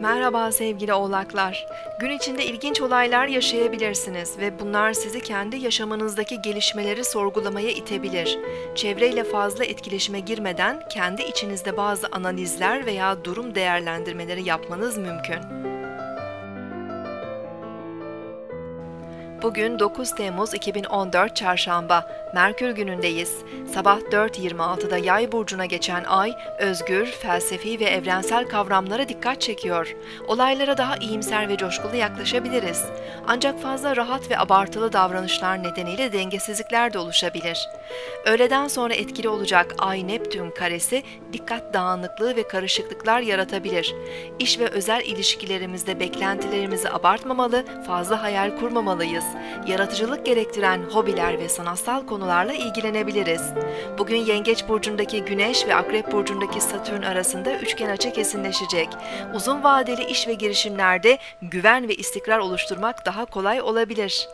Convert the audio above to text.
Merhaba sevgili oğlaklar. Gün içinde ilginç olaylar yaşayabilirsiniz ve bunlar sizi kendi yaşamınızdaki gelişmeleri sorgulamaya itebilir. Çevreyle fazla etkileşime girmeden kendi içinizde bazı analizler veya durum değerlendirmeleri yapmanız mümkün. Bugün 9 Temmuz 2014 Çarşamba. Merkür günündeyiz. Sabah 4.26'da Yay burcuna geçen ay özgür, felsefi ve evrensel kavramlara dikkat çekiyor. Olaylara daha iyimser ve coşkulu yaklaşabiliriz. Ancak fazla rahat ve abartılı davranışlar nedeniyle dengesizlikler de oluşabilir. Öğleden sonra etkili olacak Ay Neptün karesi dikkat dağınıklığı ve karışıklıklar yaratabilir. İş ve özel ilişkilerimizde beklentilerimizi abartmamalı, fazla hayal kurmamalıyız. Yaratıcılık gerektiren hobiler ve sanatsal konularla ilgilenebiliriz. Bugün Yengeç burcundaki Güneş ve Akrep burcundaki Satürn arasında üçgen açı kesinleşecek. Uzun vadeli iş ve girişimlerde güven ve istikrar oluşturmak daha kolay olabilir.